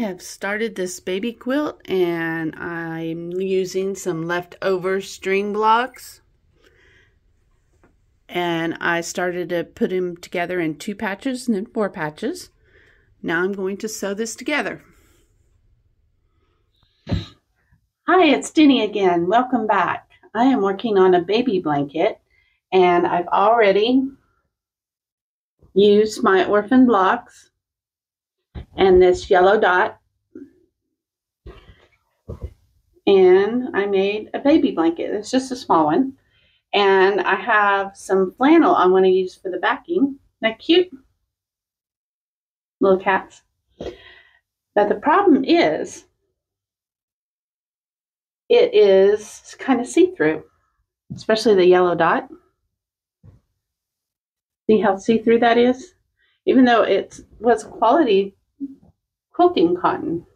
have started this baby quilt and I'm using some leftover string blocks and I started to put them together in two patches and then four patches. Now I'm going to sew this together. Hi, it's Denny again. Welcome back. I am working on a baby blanket and I've already used my orphan blocks and this yellow dot. And I made a baby blanket. It's just a small one. And I have some flannel I want to use for the backing. Isn't that cute? Little cats. But the problem is, it is kind of see-through, especially the yellow dot. See how see-through that is? Even though it was quality quilting cotton,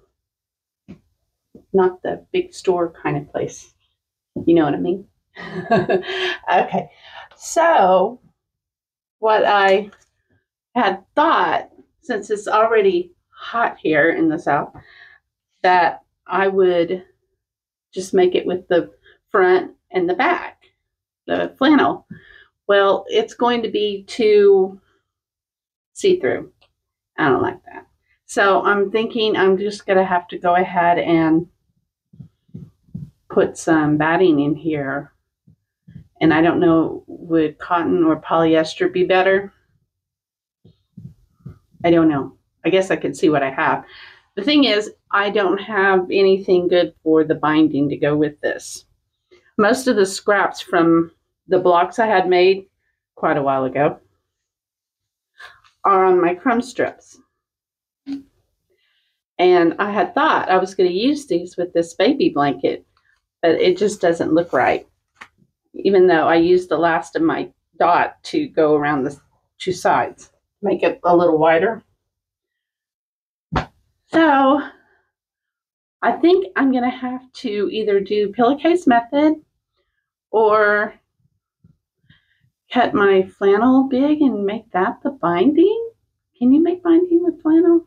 not the big store kind of place. You know what I mean? okay, so what I had thought, since it's already hot here in the south, that I would just make it with the front and the back, the flannel. Well, it's going to be too see through. I don't like that. So I'm thinking I'm just going to have to go ahead and put some batting in here. And I don't know, would cotton or polyester be better? I don't know. I guess I could see what I have. The thing is, I don't have anything good for the binding to go with this. Most of the scraps from the blocks I had made quite a while ago are on my crumb strips. And I had thought I was going to use these with this baby blanket, but it just doesn't look right. Even though I used the last of my dot to go around the two sides, make it a little wider. So I think I'm going to have to either do pillowcase method or cut my flannel big and make that the binding. Can you make binding with flannel?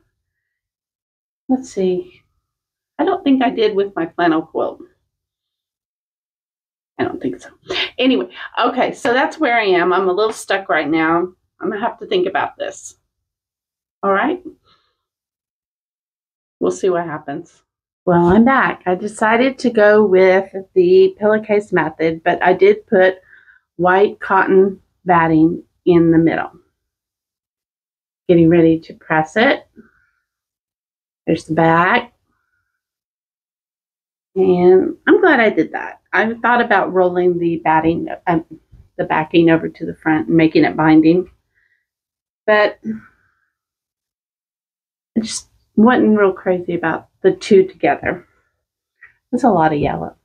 Let's see. I don't think I did with my flannel quilt. I don't think so. Anyway, okay, so that's where I am. I'm a little stuck right now. I'm going to have to think about this. All right? We'll see what happens. Well, I'm back. I decided to go with the pillowcase method, but I did put white cotton batting in the middle. Getting ready to press it. There's the back. And I'm glad I did that. I thought about rolling the batting, uh, the backing over to the front and making it binding. But I just wasn't real crazy about the two together. That's a lot of yellow,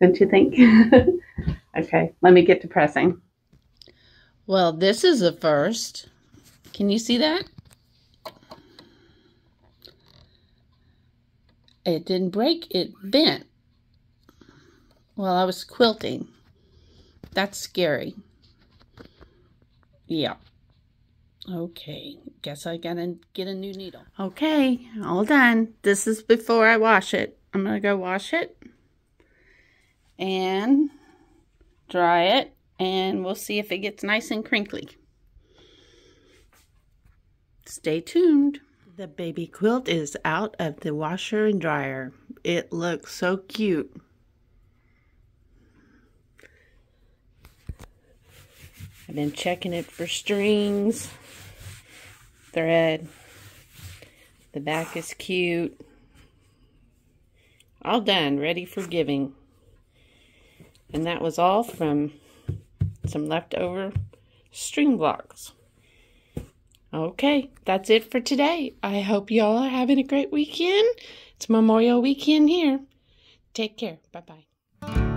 don't you think? okay, let me get to pressing. Well, this is a first. Can you see that? It didn't break, it bent. while I was quilting. That's scary. Yeah. Okay, guess I gotta get a new needle. Okay, all done. This is before I wash it. I'm gonna go wash it and dry it and we'll see if it gets nice and crinkly. Stay tuned. The baby quilt is out of the washer and dryer. It looks so cute. I've been checking it for strings, thread. The back is cute. All done, ready for giving. And that was all from some leftover string blocks. Okay, that's it for today. I hope y'all are having a great weekend. It's Memorial Weekend here. Take care. Bye bye.